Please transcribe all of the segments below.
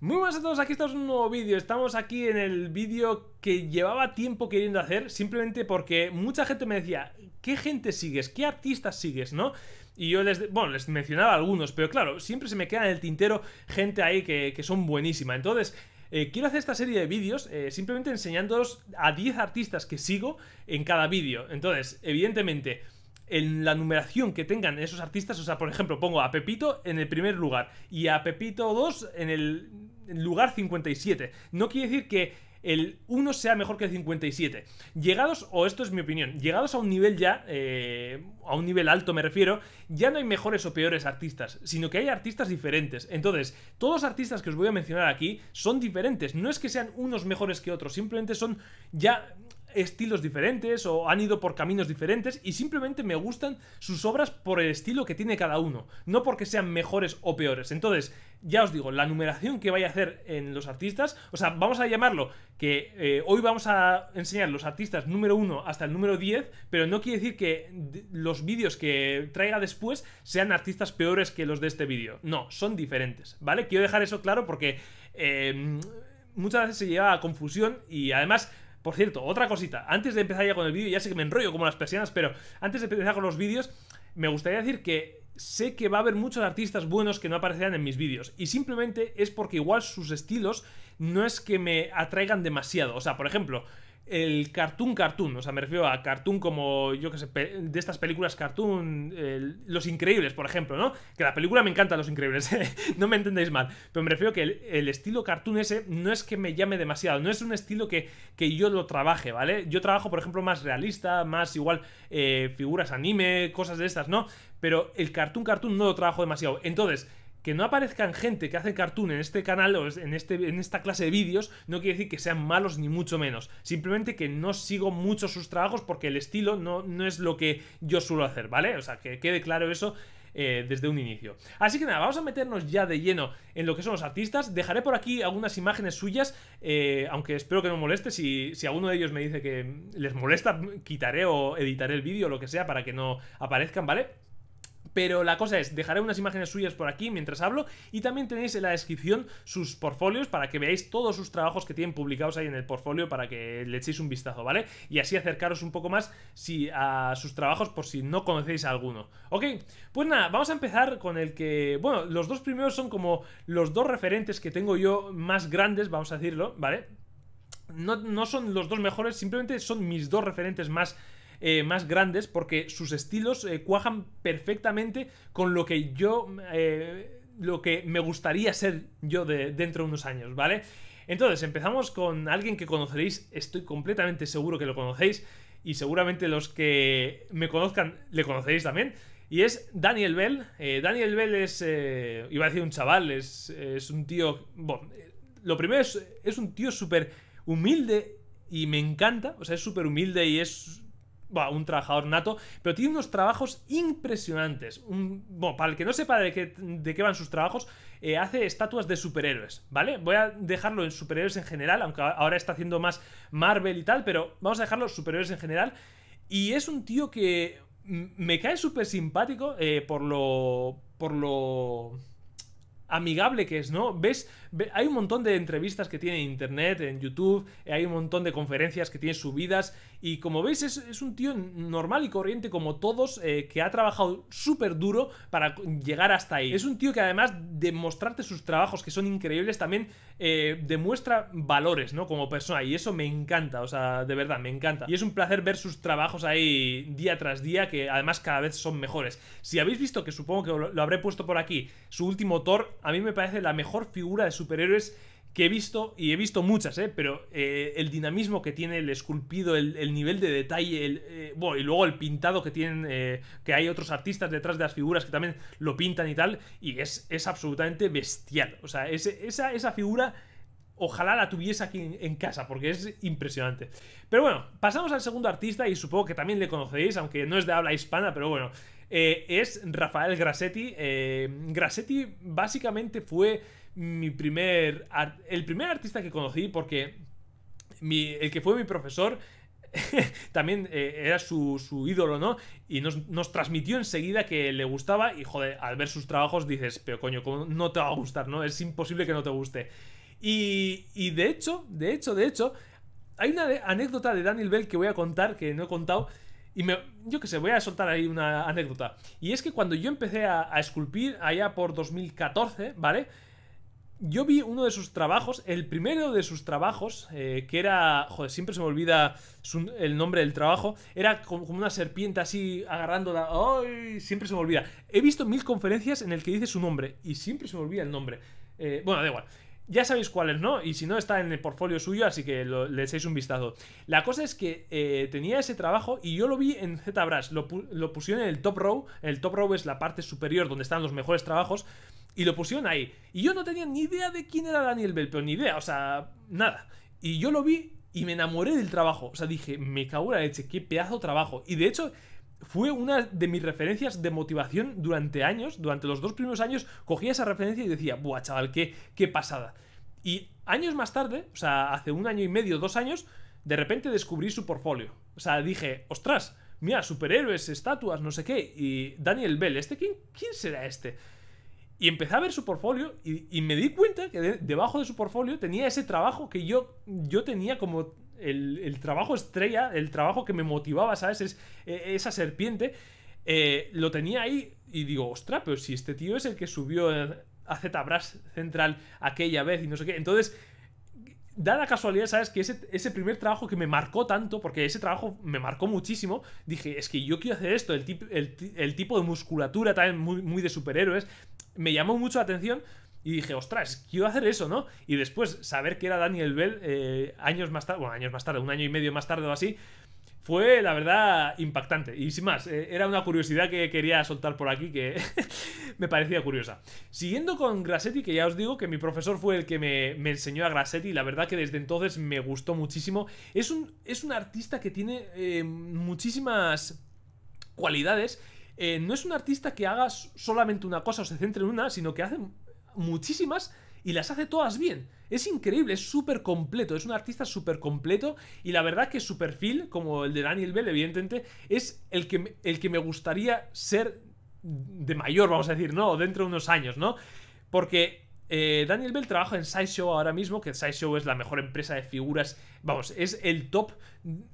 Muy buenas a todos, aquí estamos en un nuevo vídeo. Estamos aquí en el vídeo que llevaba tiempo queriendo hacer, simplemente porque mucha gente me decía, ¿qué gente sigues? ¿Qué artistas sigues? ¿No? Y yo les, bueno, les mencionaba algunos, pero claro, siempre se me queda en el tintero gente ahí que, son buenísima. Entonces, eh, quiero hacer esta serie de vídeos eh, simplemente enseñándoos a 10 artistas que sigo en cada vídeo. Entonces, evidentemente en la numeración que tengan esos artistas, o sea, por ejemplo, pongo a Pepito en el primer lugar y a Pepito 2 en el lugar 57. No quiere decir que el 1 sea mejor que el 57. Llegados, o esto es mi opinión, llegados a un nivel ya, eh, a un nivel alto me refiero, ya no hay mejores o peores artistas, sino que hay artistas diferentes. Entonces, todos los artistas que os voy a mencionar aquí son diferentes. No es que sean unos mejores que otros, simplemente son ya estilos diferentes o han ido por caminos diferentes y simplemente me gustan sus obras por el estilo que tiene cada uno, no porque sean mejores o peores. Entonces, ya os digo, la numeración que vaya a hacer en los artistas, o sea, vamos a llamarlo que eh, hoy vamos a enseñar los artistas número 1 hasta el número 10, pero no quiere decir que los vídeos que traiga después sean artistas peores que los de este vídeo. No, son diferentes, ¿vale? Quiero dejar eso claro porque eh, muchas veces se lleva a confusión y además por cierto, otra cosita, antes de empezar ya con el vídeo, ya sé que me enrollo como las persianas, pero antes de empezar con los vídeos, me gustaría decir que sé que va a haber muchos artistas buenos que no aparecerán en mis vídeos. Y simplemente es porque igual sus estilos no es que me atraigan demasiado. O sea, por ejemplo, el cartoon cartoon, o sea, me refiero a cartoon como, yo que sé, de estas películas cartoon, Los Increíbles, por ejemplo, ¿no? Que la película me encanta Los Increíbles, no me entendéis mal, pero me refiero que el, estilo cartoon ese no es que me llame demasiado, no es un estilo que, que yo lo trabaje, ¿vale? Yo trabajo, por ejemplo, más realista, más igual eh, figuras anime, cosas de estas, ¿no? Pero el cartoon cartoon no lo trabajo demasiado. Entonces, que no aparezcan gente que hace cartoon en este canal o en, este, en esta clase de vídeos no quiere decir que sean malos ni mucho menos. Simplemente que no sigo mucho sus trabajos porque el estilo no, no es lo que yo suelo hacer, ¿vale? O sea, que quede claro eso. Eh, desde un inicio. Así que nada, vamos a meternos ya de lleno en lo que son los artistas. Dejaré por aquí algunas imágenes suyas, eh, aunque espero que no moleste. Si, si alguno de ellos me dice que les molesta, quitaré o editaré el vídeo o lo que sea para que no aparezcan, ¿vale? Pero la cosa es, dejaré unas imágenes suyas por aquí mientras hablo y también tenéis en la descripción sus portfolios para que veáis todos sus trabajos que tienen publicados ahí en el portfolio para que le echéis un vistazo, ¿vale? Y así acercaros un poco más si, a sus trabajos por si no conocéis a alguno. Ok, pues nada, vamos a empezar con el que, bueno, los dos primeros son como los dos referentes que tengo yo más grandes, vamos a decirlo, ¿vale? No, no son los dos mejores, simplemente son mis dos referentes más eh, más grandes porque sus estilos eh, cuajan perfectamente con lo que yo... Eh, lo que me gustaría ser yo de, dentro de unos años, ¿vale? Entonces, empezamos con alguien que conoceréis, estoy completamente seguro que lo conocéis y seguramente los que me conozcan le conoceréis también. Y es Daniel Bell. Daniel Bell es, iba a decir un chaval, es, es un tío... Bueno, lo primero es, es un tío súper humilde y me encanta, o sea, es súper humilde y es un trabajador nato, pero tiene unos trabajos impresionantes. bueno, para el que no sepa de qué, de qué van sus trabajos, eh, hace estatuas de superhéroes, ¿vale? Voy a dejarlo en superhéroes en general, aunque ahora está haciendo más Marvel y tal, pero vamos a dejarlo superhéroes en general. Y es un tío que me cae súper simpático eh, por lo... por lo amigable que es, ¿no? ¿Ves? Hay un montón de entrevistas que tiene en internet, en YouTube, hay un montón de conferencias que tiene subidas y como veis es, un tío normal y corriente como todos eh, que ha trabajado súper duro para llegar hasta ahí. Es un tío que además de mostrarte sus trabajos que son increíbles también eh, demuestra valores, ¿no? Como persona y eso me encanta, o sea, de verdad, me encanta. Y es un placer ver sus trabajos ahí día tras día que además cada vez son mejores. Si habéis visto, que supongo que lo habré puesto por aquí, su último Thor, a mí me parece la mejor figura de superhéroes que he visto, y he visto muchas, ¿eh? pero eh, el dinamismo que tiene, el esculpido, el, nivel de detalle, el, eh, bueno, y luego el pintado que tienen, eh, que hay otros artistas detrás de las figuras que también lo pintan y tal, y es, es absolutamente bestial. O sea, esa, esa figura ojalá la tuviese aquí en, casa, porque es impresionante. Pero bueno, pasamos al segundo artista y supongo que también le conocéis, aunque no es de habla hispana, pero bueno, es Rafael Grassetti. Grassetti básicamente fue mi primer. El primer artista que conocí, porque el que fue mi profesor también eh, era su, ídolo, ¿no? Y nos, transmitió enseguida que le gustaba y, joder, al ver sus trabajos dices, pero coño, ¿cómo no te va a gustar, no? Es imposible que no te guste. Y, y de hecho, de hecho, de hecho, hay una anécdota de Daniel Bell que voy a contar, que no he contado, y me, yo que sé, voy a soltar ahí una anécdota. Y es que cuando yo empecé a esculpir, allá por 2014, ¿vale? Yo vi uno de sus trabajos, el primero de sus trabajos, eh, que era, joder, siempre se me olvida el nombre del trabajo, era como, una serpiente así agarrándola, ¡ay! Siempre se me olvida. He visto mil conferencias en el que dice su nombre y siempre se me olvida el nombre. Eh, bueno, da igual. Ya sabéis cuál es, ¿no? Y si no, está en el portfolio suyo, así que le echéis un vistazo. La cosa es que eh, tenía ese trabajo y yo lo vi en ZBrush. Lo pusieron en el top row. El top row es la parte superior donde están los mejores trabajos. Y lo pusieron ahí. Y yo no tenía ni idea de quién era Daniel Bell, pero ni idea, o sea, nada. Y yo lo vi y me enamoré del trabajo. O sea, dije, me cago en la leche, qué pedazo trabajo. Y de hecho, fue una de mis referencias de motivación durante años. Durante los dos primeros años, cogía esa referencia y decía, buah, chaval, qué, qué pasada. Y años más tarde, o sea, hace un año y medio, dos años, de repente descubrí su portfolio. O sea, dije, ostras, mira, superhéroes, estatuas, no sé qué. Y Daniel Bell, ¿este quién, quién será este? Y empecé a ver su portfolio y, me di cuenta que debajo de su portfolio tenía ese trabajo que yo, yo tenía como el, trabajo estrella, el trabajo que me motivaba, ¿sabes? Es, e, esa serpiente. Eh, lo tenía ahí y digo, ostras, pero si este tío es el que subió a ZBrush Central aquella vez y no sé qué. Entonces, da la casualidad, ¿sabes? Que ese, ese, primer trabajo que me marcó tanto, porque ese trabajo me marcó muchísimo, dije, es que yo quiero hacer esto, el, el, tipo de musculatura también muy, muy de superhéroes, me llamó mucho la atención y dije, ostras, quiero hacer eso, ¿no? Y después saber que era Daniel Bell eh, años más tarde, bueno, años más tarde, un año y medio más tarde o así, fue la verdad impactante. Y sin más, eh, era una curiosidad que quería soltar por aquí que me parecía curiosa. Siguiendo con Grassetti, que ya os digo que mi profesor fue el que me, enseñó a Grassetti, y la verdad que desde entonces me gustó muchísimo. Es un, es un artista que tiene eh, muchísimas cualidades eh, no es un artista que haga solamente una cosa o se centre en una, sino que hace muchísimas y las hace todas bien. Es increíble, es súper completo, es un artista súper completo y la verdad que su perfil, como el de Daniel Bell, evidentemente, es el que, el que me gustaría ser de mayor, vamos a decir, ¿no? Dentro de unos años, ¿no? Porque eh, Daniel Bell trabaja en Sideshow ahora mismo, que Sideshow es la mejor empresa de figuras, vamos, es el top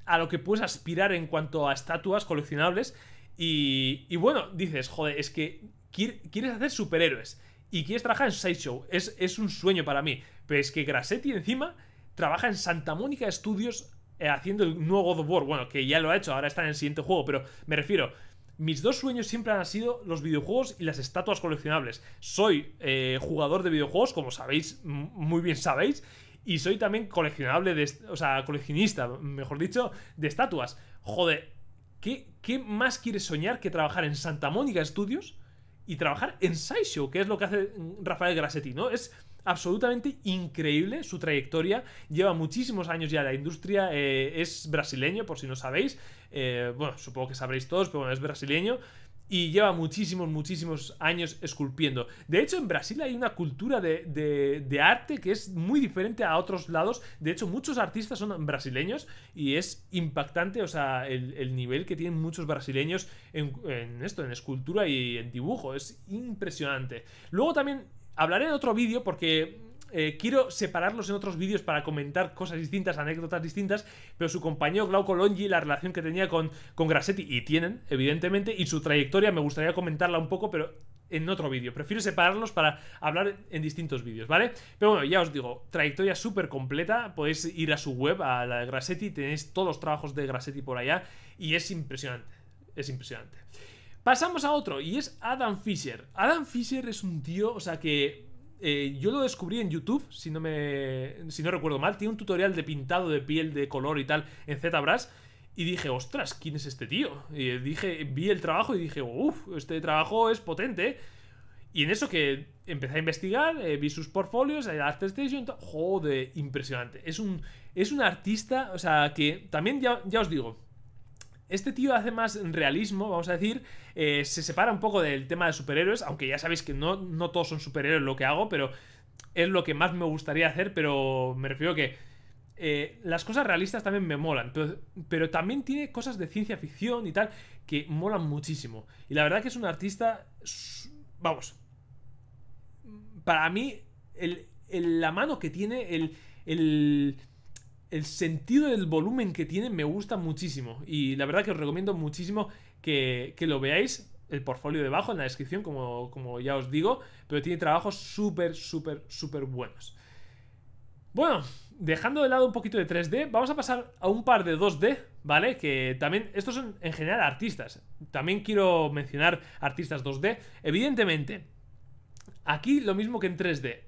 a lo que puedes aspirar en cuanto a estatuas coleccionables. Y, bueno, dices, joder, es que quieres hacer superhéroes y quieres trabajar en Sideshow. Es, es un sueño para mí. Pero es que Grassetti encima trabaja en Santa Mónica Studios eh, haciendo el nuevo God of War. Bueno, que ya lo ha hecho, ahora está en el siguiente juego, pero me refiero. Mis dos sueños siempre han sido los videojuegos y las estatuas coleccionables. Soy eh, jugador de videojuegos, como sabéis, muy bien sabéis, y soy también coleccionable de, o sea, coleccionista, mejor dicho, de estatuas. Joder, ¿Qué, más quieres soñar que trabajar en Santa Mónica Studios y trabajar en Sideshow, que es lo que hace Rafael Grassetti, ¿no? Es absolutamente increíble su trayectoria. Lleva muchísimos años ya en la industria. Eh, es brasileño, por si no sabéis. Eh, bueno, supongo que sabréis todos, pero bueno, es brasileño y lleva muchísimos, muchísimos años esculpiendo. De hecho, en Brasil hay una cultura de, arte que es muy diferente a otros lados. De hecho, muchos artistas son brasileños y es impactante, o sea, el, nivel que tienen muchos brasileños en, en, esto, en escultura y en dibujo. Es impresionante. Luego también hablaré en otro vídeo porque eh, quiero separarlos en otros vídeos para comentar cosas distintas, anécdotas distintas, pero su compañero Glauco Longi, la relación que tenía con, con Grassetti, y tienen, evidentemente, y su trayectoria me gustaría comentarla un poco, pero en otro vídeo. Prefiero separarlos para hablar en distintos vídeos, ¿vale? Pero bueno, ya os digo, trayectoria súper completa. Podéis ir a su web, a la de Grassetti, tenéis todos los trabajos de Grassetti por allá y es impresionante. Es impresionante. Pasamos a otro y es Adam Fisher. Adam Fisher es un tío, o sea que eh, yo lo descubrí en YouTube, si no me. Si no recuerdo mal. Tiene un tutorial de pintado de piel, de color y tal en ZBrush. Y dije, ostras, ¿quién es este tío? Y dije, vi el trabajo y dije, uff, este trabajo es potente. Y en eso que empecé a investigar, eh, vi sus portfolios, el ArtStation, joder, impresionante. Es un, es un artista, o sea, que también ya, ya os digo, este tío hace más realismo, vamos a decir. Eh, se separa un poco del tema de superhéroes, aunque ya sabéis que no, no todos son superhéroes lo que hago, pero es lo que más me gustaría hacer, pero me refiero que eh, las cosas realistas también me molan, pero, pero, también tiene cosas de ciencia ficción y tal que molan muchísimo. Y la verdad que es un artista, vamos, para mí, el, la mano que tiene, el, el, el sentido del volumen que tiene me gusta muchísimo. Y la verdad que os recomiendo muchísimo que, que lo veáis el portfolio debajo en la descripción, como, como ya os digo, pero tiene trabajos súper, súper, súper buenos. Bueno, dejando de lado un poquito de 3D, vamos a pasar a un par de 2D, ¿vale? Que también, estos son en general artistas. También quiero mencionar artistas 2D. Evidentemente, aquí lo mismo que en 3D.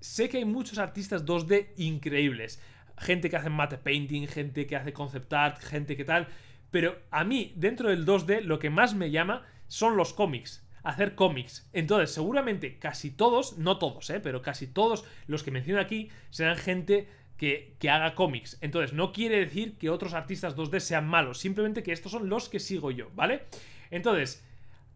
Sé que hay muchos artistas 2D increíbles. Gente que hace matte painting, gente que hace concept art, gente que tal. Pero a mí, dentro del 2D, lo que más me llama son los cómics. Hacer cómics. Entonces, seguramente casi todos, no todos, ¿eh? pero casi todos los que menciono aquí serán gente que, que, haga cómics. Entonces, no quiere decir que otros artistas 2D sean malos, simplemente que estos son los que sigo yo, ¿vale? Entonces,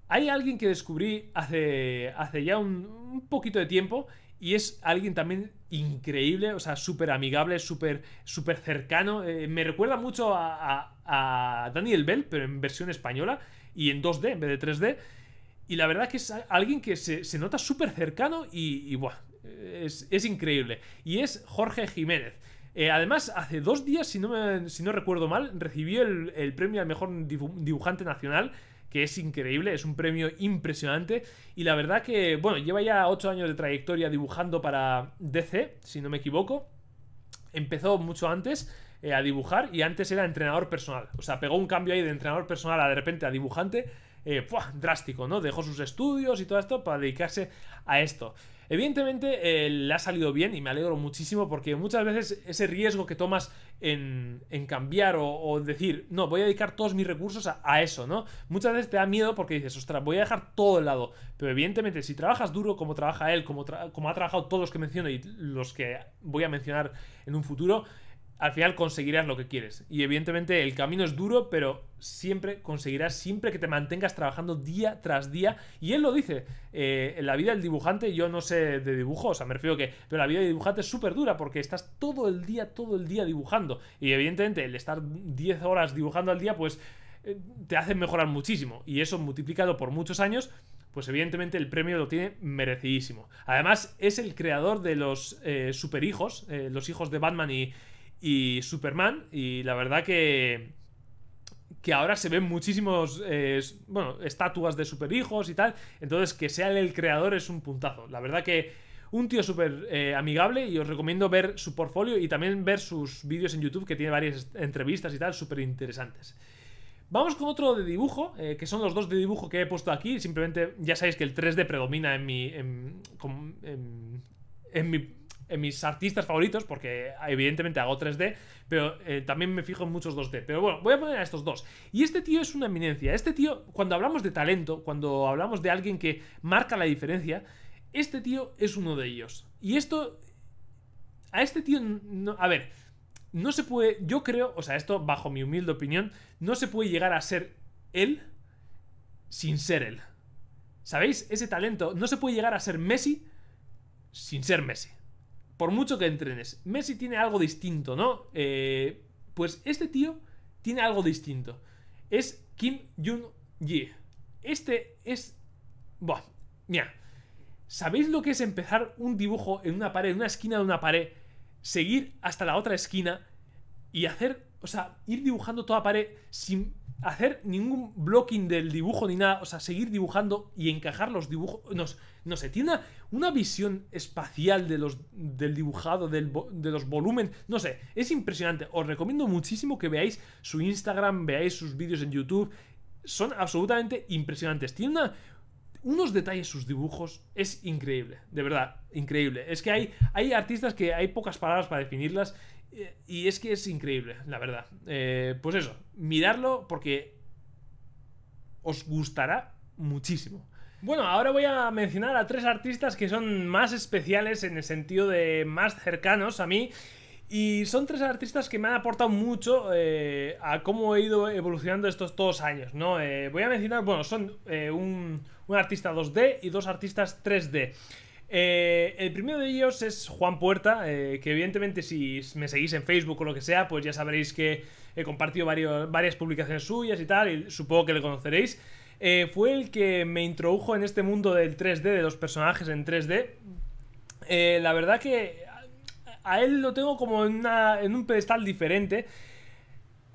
hay alguien que descubrí hace, hace ya un, poquito de tiempo y es alguien también increíble, o sea, súper amigable, súper súper cercano. Eh, me recuerda mucho a, a Daniel Bell, pero en versión española y en 2D en vez de 3D. Y la verdad que es alguien que se, nota súper cercano y, y es, increíble. Y es Jorge Jiménez. Eh, además, hace dos días, si no, si no recuerdo mal, recibió el, premio al mejor dibujante nacional, que es increíble, es un premio impresionante. Y la verdad que, bueno, lleva ya 8 años de trayectoria dibujando para DC, si no me equivoco. Empezó mucho antes. Eh, a dibujar y antes era entrenador personal. O sea, pegó un cambio ahí de entrenador personal a de repente a dibujante. Eh, drástico, ¿no? Dejó sus estudios y todo esto para dedicarse a esto. Evidentemente eh, le ha salido bien y me alegro muchísimo porque muchas veces ese riesgo que tomas en, cambiar o, decir, no, voy a dedicar todos mis recursos a, eso, ¿no? Muchas veces te da miedo porque dices, ostras, voy a dejar todo el lado. Pero evidentemente si trabajas duro como trabaja él, como, como ha trabajado todos los que menciono y los que voy a mencionar en un futuro, al final conseguirás lo que quieres. Y evidentemente el camino es duro, pero siempre conseguirás, siempre que te mantengas trabajando día tras día. Y él lo dice, eh, en la vida del dibujante, yo no sé de dibujo, o sea, me refiero que, pero la vida del dibujante es súper dura porque estás todo el día, todo el día dibujando. Y evidentemente el estar 10 horas dibujando al día, pues eh, te hace mejorar muchísimo. Y eso multiplicado por muchos años, pues evidentemente el premio lo tiene merecidísimo. Además, es el creador de los eh, superhijos, los hijos de Batman y y Superman. Y la verdad que. Que ahora se ven muchísimos. Eh, bueno, estatuas de superhijos y tal. Entonces, que sea el creador es un puntazo. La verdad que. Un tío súper eh, amigable y os recomiendo ver su portfolio y también ver sus vídeos en YouTube que tiene varias entrevistas y tal súper interesantes. Vamos con otro de dibujo, eh, que son los dos de dibujo que he puesto aquí. Simplemente ya sabéis que el 3D predomina en mi, en mi en mis artistas favoritos, porque evidentemente hago 3D, pero eh, también me fijo en muchos 2D. Pero bueno, voy a poner a estos dos. Y este tío es una eminencia. Este tío, cuando hablamos de talento, cuando hablamos de alguien que marca la diferencia, este tío es uno de ellos. Y esto... A este tío... a ver, no se puede... Yo creo, o sea, esto bajo mi humilde opinión, no se puede llegar a ser él sin ser él. ¿Sabéis? Ese talento no se puede llegar a ser Messi sin ser Messi por mucho que entrenes. Messi tiene algo distinto, ¿no? Eh, pues este tío tiene algo distinto. Es Kim Jong-ji. Este es... Buah, mira. ¿Sabéis lo que es empezar un dibujo en una pared, en una esquina de una pared, seguir hasta la otra esquina y hacer, o sea, ir dibujando toda pared sin hacer ningún blocking del dibujo ni nada, o sea, seguir dibujando y encajar los dibujos. No, no sé, tiene una, visión espacial de los, del dibujado, de los volúmenes, no sé, es impresionante. Os recomiendo muchísimo que veáis su Instagram, veáis sus vídeos en YouTube. Son absolutamente impresionantes. Tiene unos detalles sus dibujos es increíble, de verdad, increíble. Es que hay, hay artistas que hay pocas palabras para definirlas eh, y es que es increíble, la verdad. Eh, pues eso, mirarlo porque os gustará muchísimo. Bueno, ahora voy a mencionar a tres artistas que son más especiales en el sentido de más cercanos a mí. Y son tres artistas que me han aportado mucho eh, a cómo he ido evolucionando estos dos años, ¿no? voy a mencionar, bueno, son un, un, artista 2D y dos artistas 3D. Eh, el primero de ellos es Juan Puerta, eh, que evidentemente si me seguís en Facebook o lo que sea, pues ya sabréis que he compartido varias publicaciones suyas y tal, y supongo que le conoceréis. Eh, fue el que me introdujo en este mundo del 3D, de los personajes en 3D. la verdad que a él lo tengo como en, un pedestal diferente.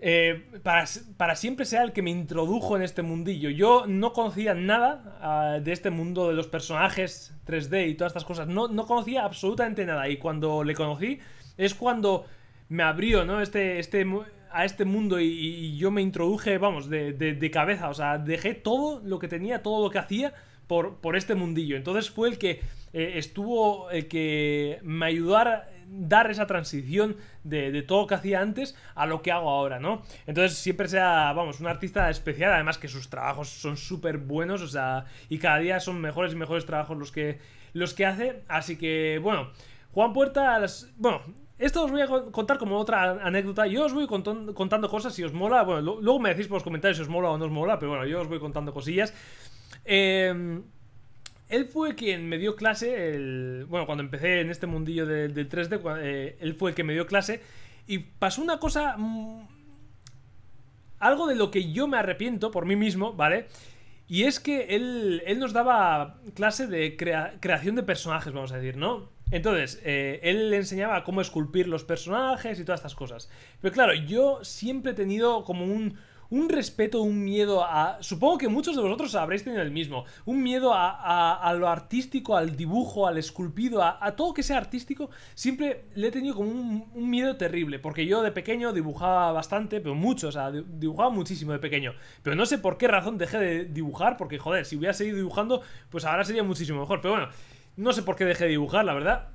Eh, para, siempre sea el que me introdujo en este mundillo. Yo no conocía nada ah, de este mundo de los personajes 3D y todas estas cosas. No, no conocía absolutamente nada. Y cuando le conocí es cuando me abrió ¿no? este, este, a este mundo y, yo me introduje, vamos, de, cabeza. O sea, dejé todo lo que tenía, todo lo que hacía por, por este mundillo. Entonces fue el que eh, estuvo, el que me ayudara dar esa transición de, todo lo que hacía antes a lo que hago ahora, ¿no? Entonces siempre sea, vamos, un artista especial, además que sus trabajos son súper buenos, o sea, y cada día son mejores y mejores trabajos los que, los que hace, así que, bueno, Juan Puerta, bueno, esto os voy a contar como otra anécdota. Yo os voy contando cosas si os mola. Bueno, luego me decís por los comentarios si os mola o no os mola, pero bueno, yo os voy contando cosillas. Eh, él fue quien me dio clase, bueno, cuando empecé en este mundillo del, 3D, eh, él fue el que me dio clase y pasó una cosa... Mm, algo de lo que yo me arrepiento por mí mismo, ¿vale? Y es que él, él nos daba clase de creación de personajes, vamos a decir, ¿no? Entonces, eh, él le enseñaba cómo esculpir los personajes y todas estas cosas. Pero claro, yo siempre he tenido como un, un respeto, un miedo a... Supongo que muchos de vosotros habréis tenido el mismo. Un miedo a, lo artístico, al dibujo, al esculpido, a, todo que sea artístico. Siempre le he tenido como un, miedo terrible. Porque yo de pequeño dibujaba bastante, pero mucho, o sea, dibujaba muchísimo de pequeño. Pero no sé por qué razón dejé de dibujar, porque joder, si hubiera seguido dibujando, pues ahora sería muchísimo mejor. Pero bueno, no sé por qué dejé de dibujar, la verdad.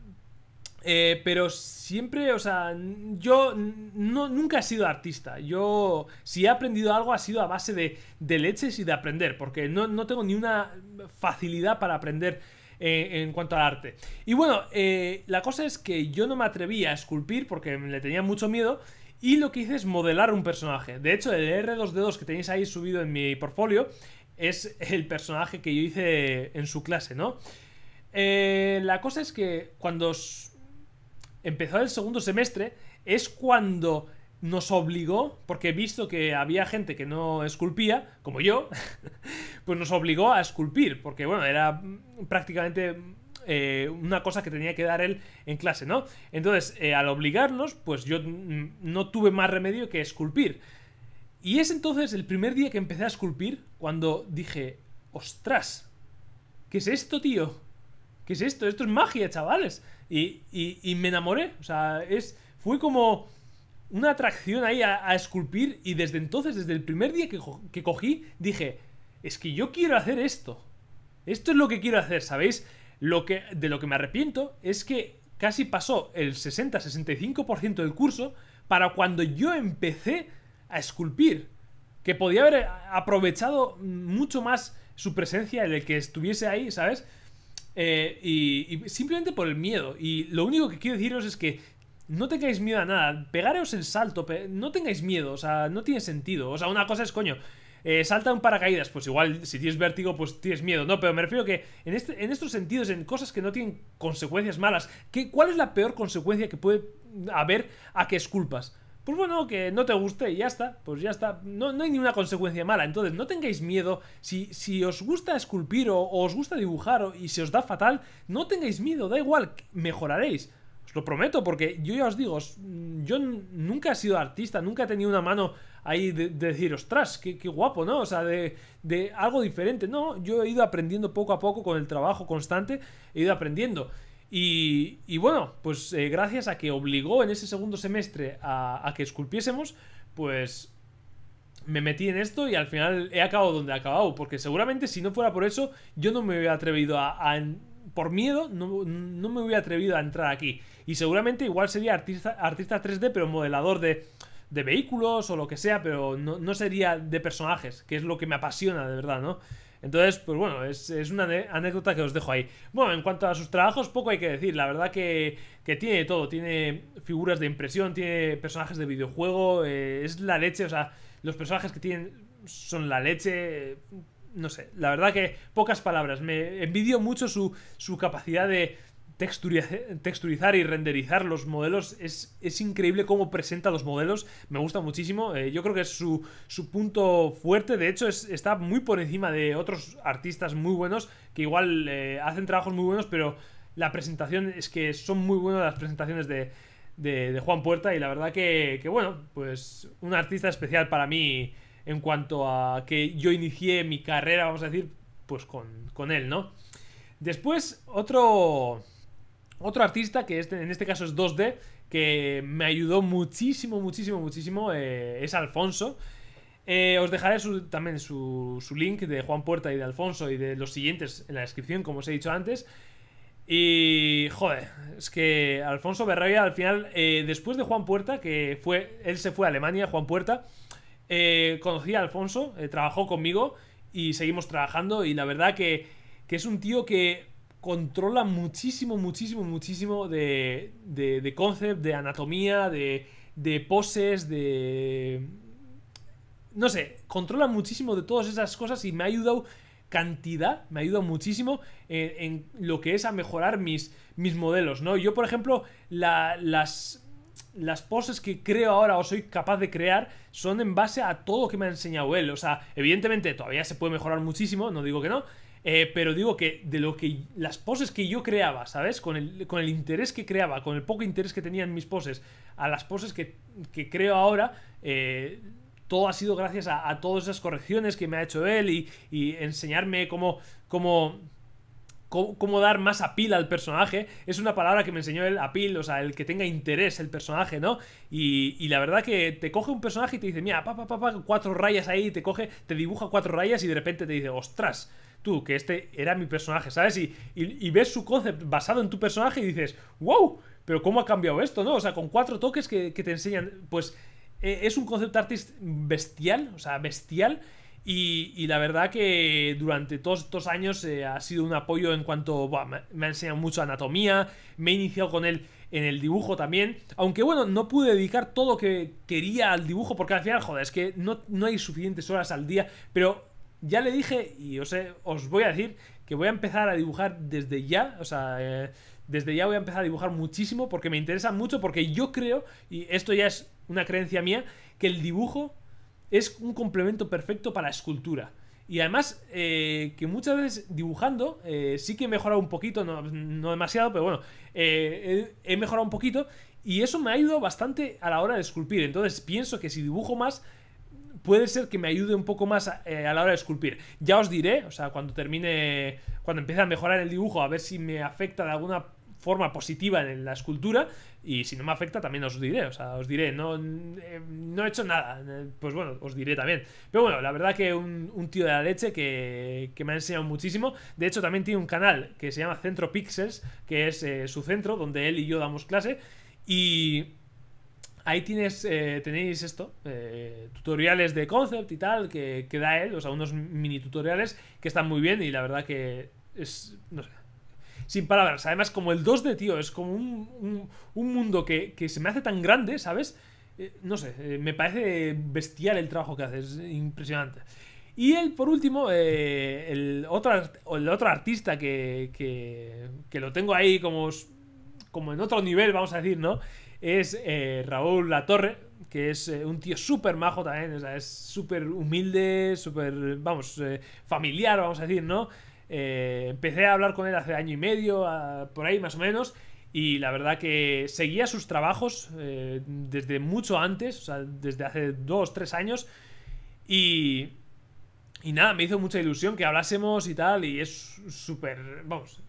Eh, pero siempre, o sea, yo no, nunca he sido artista. Yo, si he aprendido algo, ha sido a base de, leches y de aprender, porque no, tengo ni una facilidad para aprender eh, en cuanto al arte. Y bueno, eh, la cosa es que yo no me atreví a esculpir porque le tenía mucho miedo. Y lo que hice es modelar un personaje. De hecho, el R2D2 que tenéis ahí subido en mi portfolio es el personaje que yo hice en su clase, ¿no? La cosa es que cuando empezó el segundo semestre, es cuando nos obligó, porque he visto que había gente que no esculpía, como yo, pues nos obligó a esculpir, porque bueno, era prácticamente eh, una cosa que tenía que dar él en clase, ¿no? Entonces, eh, al obligarnos, pues yo no tuve más remedio que esculpir. Y es entonces el primer día que empecé a esculpir cuando dije, ostras, ¿qué es esto, tío? ¿Qué es esto? Esto es magia, chavales. Y, me enamoré. O sea, es, fue como una atracción ahí a, esculpir. Y desde entonces, desde el primer día que, cogí, dije, es que yo quiero hacer esto. Esto es lo que quiero hacer, ¿sabéis? Lo que, de lo que me arrepiento es que casi pasó el 60-65% del curso para cuando yo empecé a esculpir. Que podía haber aprovechado mucho más su presencia, el que estuviese ahí, ¿sabes? Eh, y, simplemente por el miedo. Y lo único que quiero deciros es que no tengáis miedo a nada. Pegaros el salto, no tengáis miedo. O sea, no tiene sentido. O sea, una cosa es, coño, eh, salta un paracaídas. Pues igual, si tienes vértigo, pues tienes miedo. No, pero me refiero que en, este, en estos sentidos, en cosas que no tienen consecuencias malas, ¿qué, ¿cuál es la peor consecuencia que puede haber a que esculpas? Pues bueno, que no te guste y ya está, pues ya está, no, no hay ninguna consecuencia mala, entonces no tengáis miedo, si, si os gusta esculpir o, os gusta dibujar y se os da fatal, no tengáis miedo, da igual, mejoraréis. Os lo prometo, porque yo ya os digo, yo nunca he sido artista, nunca he tenido una mano ahí de, decir, ostras, qué, qué, guapo, ¿no? O sea, de, de algo diferente. No, yo he ido aprendiendo poco a poco con el trabajo constante, he ido aprendiendo. Y, bueno, pues eh, gracias a que obligó en ese segundo semestre a, que esculpiésemos, pues me metí en esto y al final he acabado donde he acabado. Porque seguramente si no fuera por eso, yo no me hubiera atrevido a... por miedo, no, me hubiera atrevido a entrar aquí. Y seguramente igual sería artista, artista 3D, pero modelador de, de vehículos o lo que sea, pero no, no sería de personajes, que es lo que me apasiona de verdad, ¿no? Entonces, pues bueno, es, una anécdota que os dejo ahí. Bueno, en cuanto a sus trabajos, poco hay que decir. La verdad que, tiene todo. Tiene figuras de impresión, tiene personajes de videojuego. Eh, es la leche, o sea, los personajes que tienen son la leche. no sé, la verdad que pocas palabras. Me envidio mucho su, su capacidad de texturizar y renderizar los modelos. Es, es, increíble cómo presenta los modelos. Me gusta muchísimo. Eh, yo creo que es su, su punto fuerte. De hecho, es, está muy por encima de otros artistas muy buenos que igual eh, hacen trabajos muy buenos, pero la presentación es que son muy buenas las presentaciones de, de, Juan Puerta. Y la verdad que, que, bueno, pues un artista especial para mí en cuanto a que yo inicié mi carrera, vamos a decir, pues con, con él, ¿no? Después, otro, otro artista, que este, en este caso es 2D, que me ayudó muchísimo, muchísimo, muchísimo, eh, es Alfonso. Eh, os dejaré también su, su, link de Juan Puerta y de Alfonso y de los siguientes en la descripción, como os he dicho antes. Y, joder, es que Alfonso Berraya al final, eh, después de Juan Puerta, que fue, él se fue a Alemania, Juan Puerta, conocí a Alfonso, trabajó conmigo y seguimos trabajando y la verdad que, es un tío que controla muchísimo, muchísimo, muchísimo de, de, de concept, de anatomía, de, de poses, de... No sé, controla muchísimo de todas esas cosas y me ha ayudado cantidad, me ha ayudado muchísimo en, lo que es a mejorar mis, mis modelos, ¿no? Yo, por ejemplo, las las poses que creo ahora o soy capaz de crear son en base a todo lo que me ha enseñado él. O sea, evidentemente todavía se puede mejorar muchísimo, no digo que no. Eh, pero digo que de lo que las poses que yo creaba, ¿sabes? Con el, con el interés que creaba, con el poco interés que tenía en mis poses, a las poses que, creo ahora, eh, todo ha sido gracias a, todas esas correcciones que me ha hecho él y, y enseñarme cómo, cómo cómo, dar más apil al personaje. Es una palabra que me enseñó el apil, o sea, el que tenga interés el personaje, ¿no? Y, la verdad que te coge un personaje y te dice, mira, pa, pa, pa, cuatro rayas ahí, te coge, te dibuja cuatro rayas y de repente te dice, ostras, tú, que este era mi personaje, ¿sabes? Y, y, ves su concept basado en tu personaje y dices, wow, pero ¿cómo ha cambiado esto, no? O sea, con cuatro toques que, te enseñan, pues e, es un concept artist bestial, o sea, bestial. Y, la verdad que durante todos estos años eh, ha sido un apoyo en cuanto me, ha enseñado mucho anatomía, me he iniciado con él en el dibujo también. Aunque bueno, no pude dedicar todo lo que quería al dibujo porque al final, joder, es que no, no hay suficientes horas al día. Pero ya le dije y os, os voy a decir que voy a empezar a dibujar desde ya, o sea... Eh, desde ya voy a empezar a dibujar muchísimo porque me interesa mucho, porque yo creo, y esto ya es una creencia mía, que el dibujo es un complemento perfecto para la escultura. Y además, eh, que muchas veces dibujando, eh, sí que he mejorado un poquito, no, demasiado, pero bueno, eh, he, mejorado un poquito y eso me ha ayudado bastante a la hora de esculpir. Entonces pienso que si dibujo más, puede ser que me ayude un poco más a, a, la hora de esculpir. Ya os diré, o sea, cuando termine, cuando empiece a mejorar el dibujo, a ver si me afecta de alguna forma positiva en la escultura y si no me afecta también os diré, o sea, os diré, no, eh, no he hecho nada, eh, pues bueno, os diré también. Pero bueno, la verdad que un, tío de la leche que, me ha enseñado muchísimo, de hecho también tiene un canal que se llama Centro Pixels, que es eh, su centro, donde él y yo damos clase, y... Ahí tienes, tenéis esto, tutoriales de concept y tal, que, que da él, o sea, unos mini tutoriales que están muy bien y la verdad que es, no sé, sin palabras. Además, como el 2D, tío, es como un, mundo que, se me hace tan grande, ¿sabes? Eh, no sé, eh, me parece bestial el trabajo que hace, es impresionante. Y él, por último, eh, el, otro, el otro artista que, que, lo tengo ahí como, como en otro nivel, vamos a decir, ¿no? Es Raúl Latorre, que es un tío súper majo también, o sea, es súper humilde, súper, vamos, familiar, vamos a decir, ¿no? Eh, empecé a hablar con él hace año y medio, por ahí más o menos, y la verdad que seguía sus trabajos eh, desde mucho antes, o sea, desde hace dos, tres años, y, y nada, me hizo mucha ilusión que hablásemos y tal, y es súper, vamos,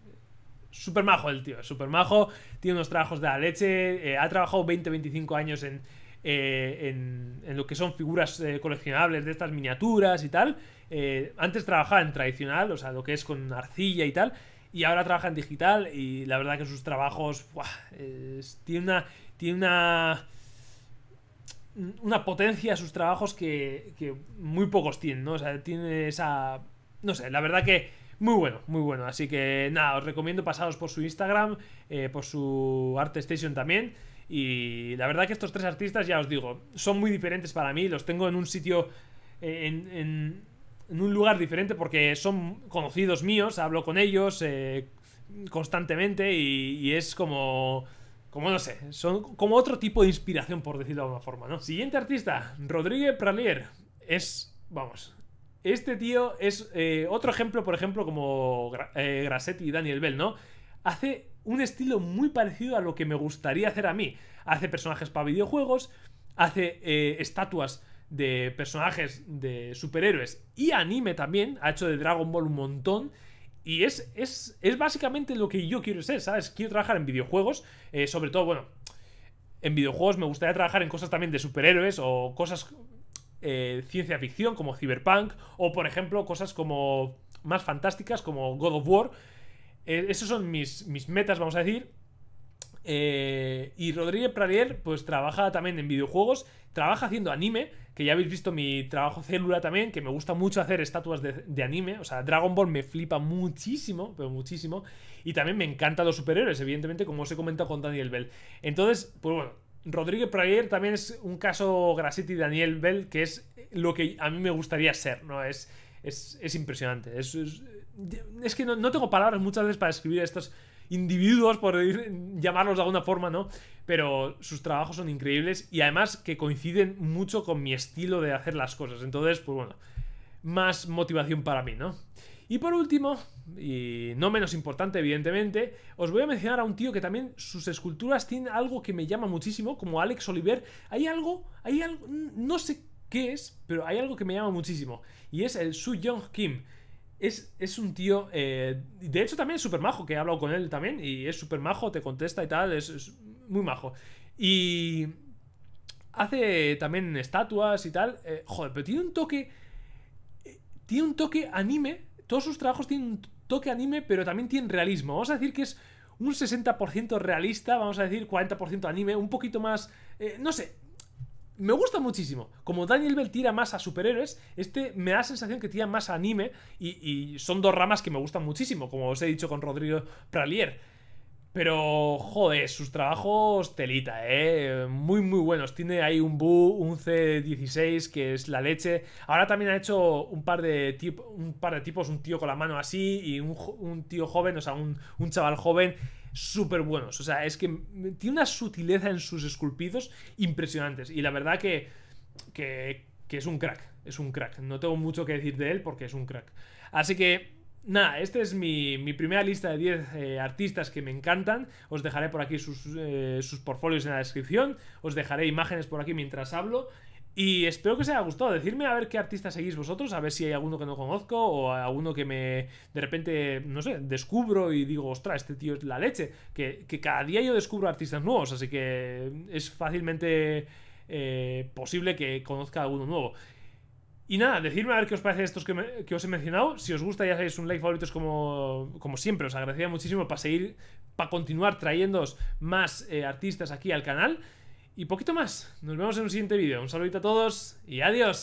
súper majo el tío, súper majo, tiene unos trabajos de la leche, eh, ha trabajado 20-25 años en, en, en, lo que son figuras coleccionables de estas miniaturas y tal. Eh, antes trabajaba en tradicional, o sea, lo que es con arcilla y tal, y ahora trabaja en digital y la verdad que sus trabajos tiene una tiene una una potencia a sus trabajos que, que, muy pocos tienen, ¿no? O sea, tiene esa no sé, la verdad que muy bueno, muy bueno. Así que nada, os recomiendo pasaros por su Instagram, eh, por su ArtStation también. Y la verdad que estos tres artistas, ya os digo, son muy diferentes para mí. Los tengo en un sitio, en, en un lugar diferente porque son conocidos míos, hablo con ellos eh, constantemente y, es como... Como no sé, son como otro tipo de inspiración, por decirlo de alguna forma, ¿no? Siguiente artista, Rodríguez Pralier. Es, vamos, este tío es eh, otro ejemplo, por ejemplo, como eh, Grassetti y Daniel Bell, ¿no? Hace un estilo muy parecido a lo que me gustaría hacer a mí. Hace personajes para videojuegos, hace eh, estatuas de personajes de superhéroes y anime también. Ha hecho de Dragon Ball un montón. Y es, es, es básicamente lo que yo quiero ser, ¿sabes? Quiero trabajar en videojuegos, sobre todo, bueno, en videojuegos me gustaría trabajar en cosas también de superhéroes o cosas eh, ciencia ficción como Cyberpunk o por ejemplo cosas como más fantásticas como God of War. Eh, esos son mis, mis, metas, vamos a decir. Eh, y Rodríguez Prarier pues trabaja también en videojuegos, trabaja haciendo anime, que ya habéis visto mi trabajo célula también, que me gusta mucho hacer estatuas de, de, anime, o sea, Dragon Ball me flipa muchísimo, pero muchísimo, y también me encantan los superhéroes, evidentemente, como os he comentado con Daniel Bell. Entonces, pues bueno, Rodríguez Prayer también es un caso Grassetti Daniel Bell, que es lo que a mí me gustaría ser, ¿no? Es, es, impresionante. Es, es, que no, tengo palabras muchas veces para describir a estos individuos, por llamarlos de alguna forma, ¿no? Pero sus trabajos son increíbles y además que coinciden mucho con mi estilo de hacer las cosas. Entonces, pues bueno, más motivación para mí, ¿no? Y por último, y no menos importante evidentemente, os voy a mencionar a un tío que también sus esculturas tienen algo que me llama muchísimo, como Alex Oliver. Hay algo, hay algo, no sé qué es, pero hay algo que me llama muchísimo. Y es el Su Young Kim. Es, es, un tío. Eh, de hecho, también es súper majo, que he hablado con él también. Y es súper majo, te contesta y tal. Es, muy majo. Y. Hace también estatuas y tal. Eh, joder, pero tiene un toque. Eh, tiene un toque anime todos sus trabajos tienen un toque anime, pero también tienen realismo. Vamos a decir que es un 60% realista, vamos a decir 40% anime, un poquito más... Eh, no sé, me gusta muchísimo. Como Daniel Bell tira más a superhéroes, este me da la sensación que tira más a anime y, y, son dos ramas que me gustan muchísimo, como os he dicho con Rodrigo Pralier. Pero, joder, sus trabajos telita, ¿eh? Muy, muy buenos. Tiene ahí un Bu, un C16, que es la leche. Ahora también ha hecho un par de, un par de tipos, un tío con la mano así y un, tío joven, o sea, un, chaval joven súper buenos. O sea, es que tiene una sutileza en sus esculpidos impresionantes. Y la verdad que, que, que es un crack. Es un crack. No tengo mucho que decir de él porque es un crack. Así que Nada, esta es mi, primera lista de 10 eh, artistas que me encantan. Os dejaré por aquí sus, eh, sus portfolios en la descripción. Os dejaré imágenes por aquí mientras hablo. Y espero que os haya gustado. Decidme a ver qué artistas seguís vosotros, a ver si hay alguno que no conozco o alguno que me de repente, no sé, descubro y digo, ostras, este tío es la leche. Que, cada día yo descubro artistas nuevos, así que es fácilmente eh, posible que conozca alguno nuevo. Y nada, decidme a ver qué os parece estos que, os he mencionado. Si os gusta, ya sabéis, un like favoritos como, como siempre. Os agradecería muchísimo para seguir, para continuar trayéndoos más eh, artistas aquí al canal. Y poquito más. Nos vemos en un siguiente vídeo. Un saludito a todos y adiós.